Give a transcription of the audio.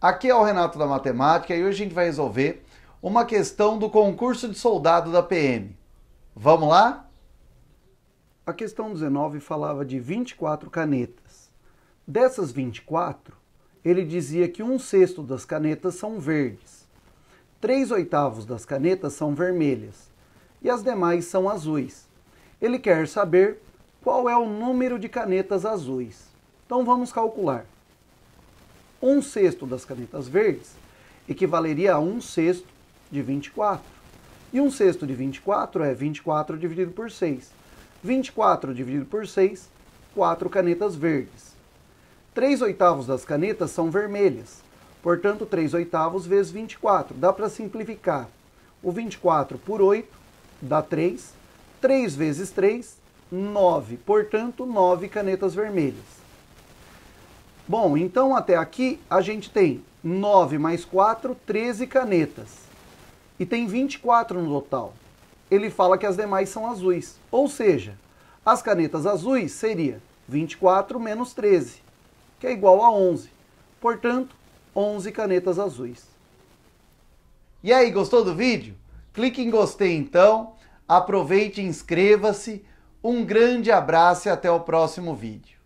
Aqui é o Renato da Matemática e hoje a gente vai resolver uma questão do concurso de soldado da PM. Vamos lá? A questão 19 falava de 24 canetas. Dessas 24, ele dizia que um sexto das canetas são verdes, três oitavos das canetas são vermelhas e as demais são azuis. Ele quer saber qual é o número de canetas azuis. Então vamos calcular. Um sexto das canetas verdes equivaleria a um sexto de 24. E um sexto de 24 é 24 dividido por 6. 24 dividido por 6, 4 canetas verdes. 3 oitavos das canetas são vermelhas. Portanto, 3 oitavos vezes 24. Dá para simplificar. O 24 por 8 dá 3. 3 vezes 3, 9. Portanto, 9 canetas vermelhas. Bom, então até aqui a gente tem 9 mais 4, 13 canetas. E tem 24 no total. Ele fala que as demais são azuis. Ou seja, as canetas azuis seria 24 menos 13, que é igual a 11. Portanto, 11 canetas azuis. E aí, gostou do vídeo? Clique em gostei então, aproveite e inscreva-se. Um grande abraço e até o próximo vídeo.